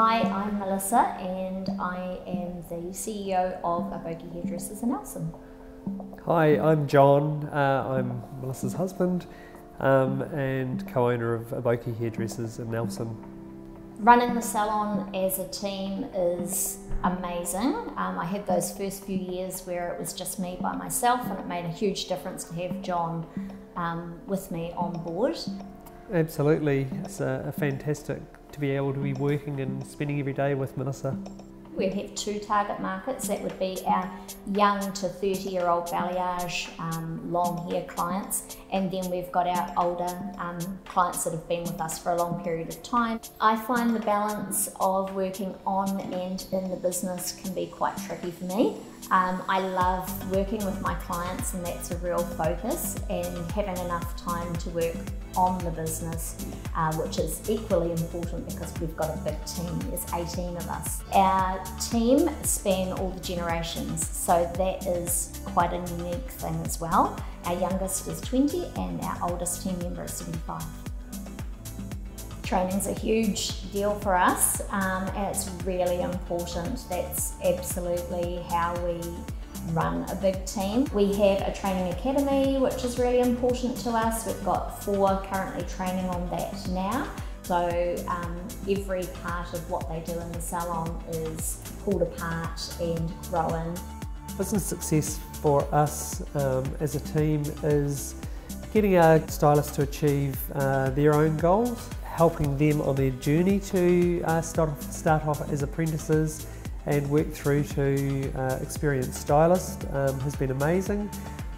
Hi, I'm Melissa and I am the CEO of Aboki Hairdressers in Nelson. Hi, I'm John. Uh, I'm Melissa's husband um, and co owner of Aboki Hairdressers in Nelson. Running the salon as a team is amazing. Um, I had those first few years where it was just me by myself, and it made a huge difference to have John um, with me on board. Absolutely, it's a, a fantastic to be able to be working and spending every day with Melissa. We have two target markets. That would be our young to 30 year old balayage, um, long hair clients, and then we've got our older um, clients that have been with us for a long period of time. I find the balance of working on and in the business can be quite tricky for me. Um, I love working with my clients, and that's a real focus, and having enough time to work on the business, uh, which is equally important because we've got a big team. There's 18 of us. Our team span all the generations, so that is quite a unique thing as well. Our youngest is 20 and our oldest team member is 75. Training's a huge deal for us um, and it's really important. That's absolutely how we run a big team. We have a training academy, which is really important to us. We've got four currently training on that now. So um, every part of what they do in the salon is pulled apart and grown. Business success for us um, as a team is getting our stylists to achieve uh, their own goals, helping them on their journey to uh, start, start off as apprentices and work through to uh, experienced stylist um, has been amazing.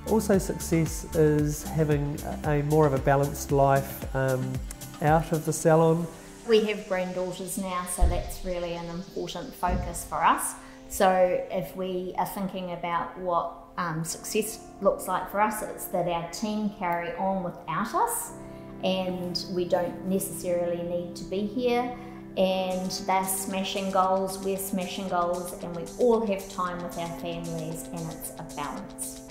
Also success is having a more of a balanced life um, out of the salon. We have granddaughters now, so that's really an important focus for us. So if we are thinking about what um, success looks like for us, it's that our team carry on without us and we don't necessarily need to be here and they're smashing goals, we're smashing goals, and we all have time with our families, and it's a balance.